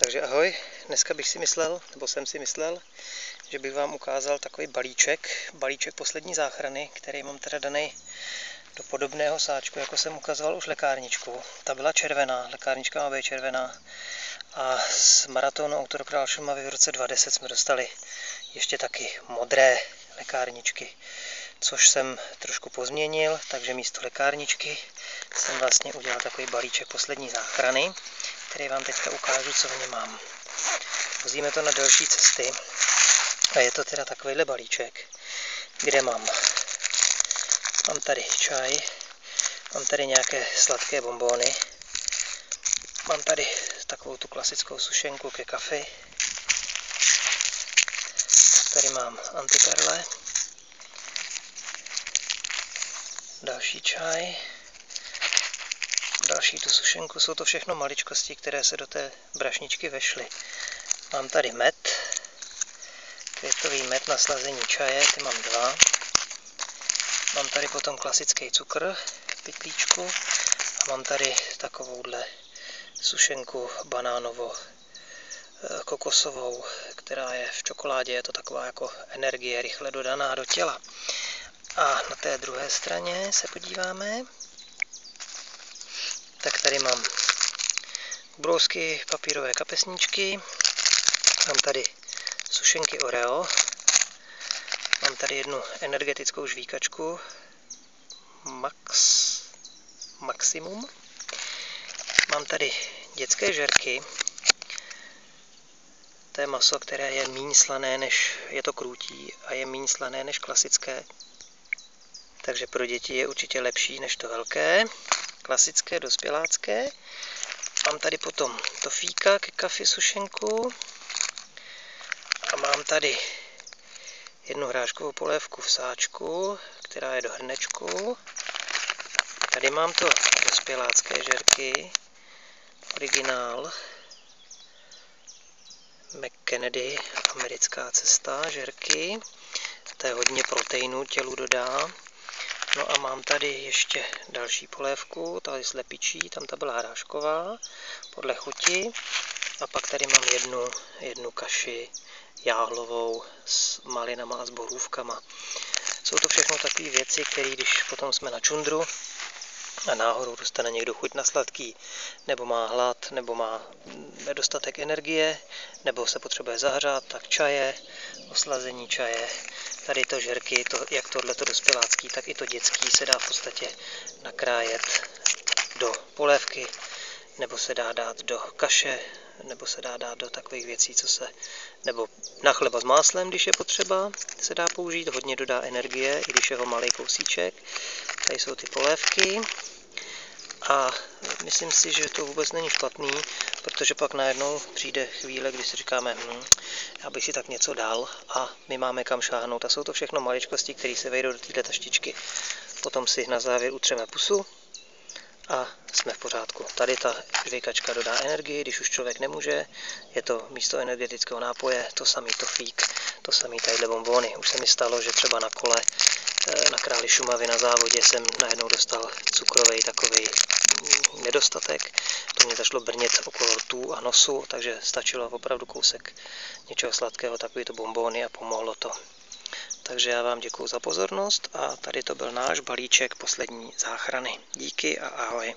Takže ahoj, dneska bych si myslel, nebo jsem si myslel, že bych vám ukázal takový balíček, balíček poslední záchrany, který mám teda daný do podobného sáčku, jako jsem ukazoval už lekárničku. Ta byla červená, lekárnička má být červená. A z maratonu Autokrál Šumavy v roce 2010 jsme dostali ještě taky modré lekárničky, což jsem trošku pozměnil, takže místo lekárničky jsem vlastně udělal takový balíček poslední záchrany který vám teďka ukážu, co v něm mám. Vozíme to na delší cesty a je to teda takovýhle balíček, kde mám, mám tady čaj, mám tady nějaké sladké bombóny, mám tady takovou tu klasickou sušenku ke kafi, tady mám antiperle, další čaj, další tu sušenku. Jsou to všechno maličkosti, které se do té brašničky vešly. Mám tady med, květový med na slazení čaje, ty mám dva. Mám tady potom klasický cukr v pytlíčku a mám tady takovouhle sušenku banánovo eh, kokosovou, která je v čokoládě, je to taková jako energie rychle dodaná do těla. A na té druhé straně se podíváme, tak tady mám brousky, papírové kapesníčky, mám tady sušenky Oreo, mám tady jednu energetickou žvíkačku. Max, Maximum, mám tady dětské žerky, to je maso, které je méně slané než je to krůtí a je méně slané než klasické, takže pro děti je určitě lepší než to velké klasické dospělácké. Mám tady potom tofíka ke kafi sušenku. A mám tady jednu hráškovou polévku v sáčku, která je do hrnečku. Tady mám to dospělácké žerky, originál McKennedy, americká cesta, žerky. To je hodně proteinů tělu dodá. No a mám tady ještě další polévku, ta je slepičí, tam ta byla hrášková, podle chuti. A pak tady mám jednu, jednu kaši jáhlovou s malinama a s borůvkama. Jsou to všechno takové věci, které když potom jsme na čundru a náhodou dostane někdo chuť na sladký, nebo má hlad, nebo má nedostatek energie, nebo se potřebuje zahřát, tak čaje, oslazení čaje, Tady to žerky, to, jak tohle to dospělácký, tak i to dětský se dá v podstatě nakrájet do polévky, nebo se dá dát do kaše, nebo se dá dát do takových věcí, co se, nebo na chleba s máslem, když je potřeba, se dá použít, hodně dodá energie, i když je ho malý kousíček. Tady jsou ty polévky a myslím si, že to vůbec není špatný, protože pak najednou přijde chvíle, kdy si říkáme, hm, já bych si tak něco dal a my máme kam šáhnout. A jsou to všechno maličkosti, které se vejdou do této taštičky. Potom si na závěr utřeme pusu a jsme v pořádku. Tady ta žvejkačka dodá energii, když už člověk nemůže. Je to místo energetického nápoje, to samý tofík, to samý tadyhle bombóny. Už se mi stalo, že třeba na kole eh, na králi Šumavy na závodě jsem najednou dostal cukrový takový nedostatek. To mě zašlo brnit okolo rtů a nosu, takže stačilo opravdu kousek něčeho sladkého, takový to bombóny a pomohlo to. Takže já vám děkuji za pozornost a tady to byl náš balíček poslední záchrany. Díky a ahoj.